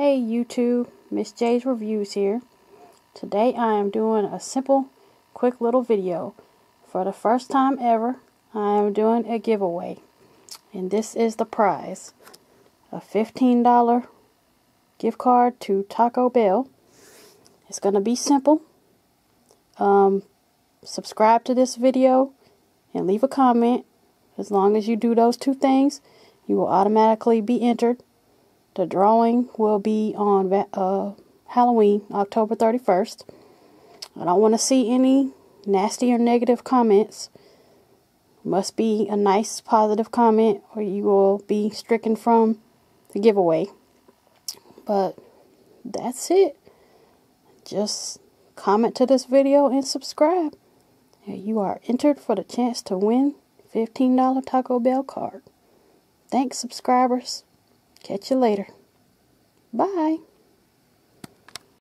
Hey YouTube, Miss J's Reviews here. Today I am doing a simple, quick little video. For the first time ever, I am doing a giveaway. And this is the prize. A $15 gift card to Taco Bell. It's going to be simple. Um, subscribe to this video and leave a comment. As long as you do those two things, you will automatically be entered the drawing will be on uh, Halloween, October 31st. I don't want to see any nasty or negative comments. Must be a nice positive comment or you will be stricken from the giveaway. But that's it. Just comment to this video and subscribe. You are entered for the chance to win $15 Taco Bell card. Thanks, subscribers. Catch you later. Bye.